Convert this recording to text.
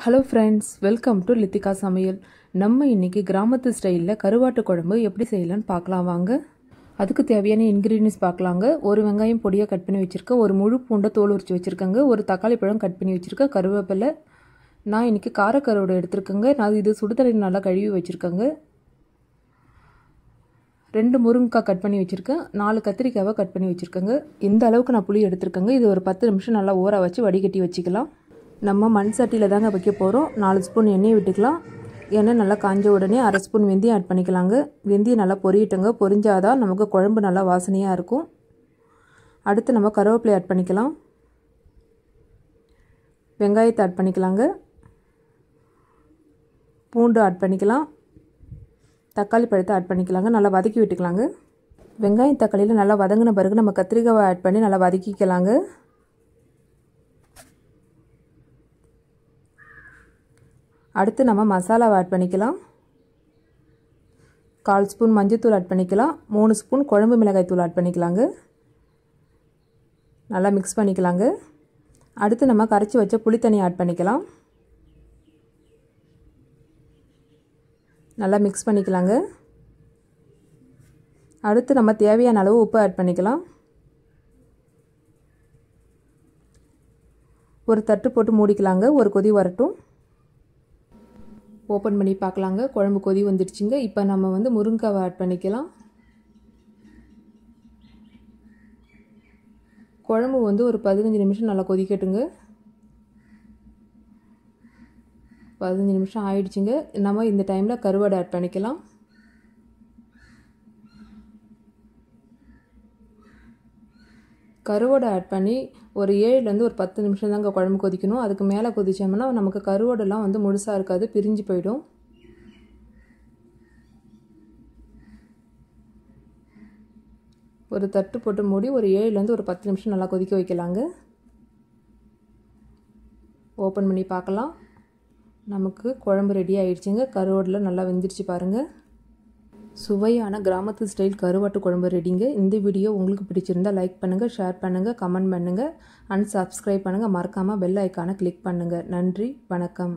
Hello friends welcome to Lithika சமையல் நம்ம இன்னைக்கு கிராமத்து ஸ்டைலில் கருவாட்டு குழம்பு எப்படி செய்யலான்னு பார்க்கலாம் வாங்க. அதுக்கு தேவையான இன்க்ரீடியன்ஸ் பார்க்கலாங்க. ஒரு வெங்காயம் பொடியாக கட் பண்ணி வச்சுருக்கேன் ஒரு முழு பூண்டை தோல் உரிச்சு வச்சுருக்கேங்க ஒரு தக்காளி பழம் கட் பண்ணி வச்சுருக்கேன் கருவேப்பிலை. நான் இன்றைக்கி காரக்கருவோட எடுத்திருக்கேங்க. நான் இது சுடுதண்ணி நல்லா கழுவி வச்சுருக்கேங்க. ரெண்டு முருங்கைக்காய் கட் பண்ணி வச்சுருக்கேன். நாலு கத்திரிக்காவை கட் பண்ணி வச்சுருக்கேங்க. இந்த அளவுக்கு நான் புளி எடுத்திருக்கேங்க. இது ஒரு பத்து நிமிஷம் நல்லா ஊற வச்சு வடிகட்டி வச்சுக்கலாம். நம்ம மண் சட்டியில் தாங்க வைக்க போகிறோம் நாலு ஸ்பூன் எண்ணெய் விட்டுக்கலாம். எண்ணெய் நல்லா காஞ்ச உடனே அரை ஸ்பூன் வெந்தயம் ஆட் பண்ணிக்கலாங்க. வெந்தயம் நல்லா பொரியட்டுங்க. பொரிஞ்சாதான் நமக்கு குழம்பு நல்லா வாசனையாக இருக்கும். அடுத்து நம்ம கருவேப்பிலை ஆட் பண்ணிக்கலாம். வெங்காயத்தை ஆட் பண்ணிக்கலாங்க. பூண்டு ஆட் பண்ணிக்கலாம். தக்காளி பழத்தை ஆட் பண்ணிக்கலாங்க. நல்லா வதக்கி விட்டுக்கலாங்க. வெங்காயம் தக்காளியில் நல்லா வதங்கின பிறகு நம்ம கத்திரிக்காவை ஆட் பண்ணி நல்லா வதக்கிக்கலாங்க. அடுத்து நம்ம மசாலாவை ஆட் பண்ணிக்கலாம். கால் ஸ்பூன் மஞ்சத்தூள் ஆட் பண்ணிக்கலாம். மூணு ஸ்பூன் குழம்பு மிளகாய் தூள் ஆட் பண்ணிக்கலாங்க. நல்லா மிக்ஸ் பண்ணிக்கலாங்க. அடுத்து நம்ம கரைச்சி வச்ச புளித்தண்ணி ஆட் பண்ணிக்கலாம். நல்லா மிக்ஸ் பண்ணிக்கலாங்க. அடுத்து நம்ம தேவையான அளவு உப்பு ஆட் பண்ணிக்கலாம். ஒரு தட்டு போட்டு மூடிக்கலாங்க. ஒரு கொதி வரட்டும். ஓப்பன் பண்ணி பார்க்கலாங்க. குழம்பு கொதி வந்துடுச்சுங்க. இப்போ நம்ம வந்து முருங்கைக்காவை ஆட் பண்ணிக்கலாம். குழம்பு வந்து ஒரு பதினஞ்சு நிமிஷம் நல்லா கொதிக்கட்டுங்க. பதினஞ்சு நிமிஷம் ஆயிடுச்சுங்க. நம்ம இந்த டைமில் கருவாடு ஆட் பண்ணிக்கலாம். கருவாடை ஆட் பண்ணி ஒரு ஏழுலேருந்து ஒரு பத்து நிமிஷம் தாங்க குழம்பு கொதிக்கணும். அதுக்கு மேலே கொதிச்சோம்னா நமக்கு கருவாடெல்லாம் வந்து முழுசாக இருக்காது பிரிஞ்சு போயிடும். ஒரு தட்டு போட்டு மூடி ஒரு ஏழுலேருந்து ஒரு பத்து நிமிஷம் நல்லா கொதிக்க வைக்கலாங்க. ஓப்பன் பண்ணி பார்க்கலாம். நமக்கு குழம்பு ரெடி ஆயிடுச்சுங்க. கருவோடில் நல்லா வெந்துருச்சு பாருங்கள் சுவையான கிராமத்து ஸ்டைல் கருவாட்டு குழம்பு ரெடிங்க இந்த வீடியோ உங்களுக்கு பிடிச்சிருந்தால் லைக் பண்ணுங்கள் ஷேர் பண்ணுங்கள் கமெண்ட் பண்ணுங்கள் அண்ட் சப்ஸ்கிரைப் பண்ணுங்கள் மறக்காமல் பெல் ஐக்கானை கிளிக் பண்ணுங்கள் நன்றி வணக்கம்.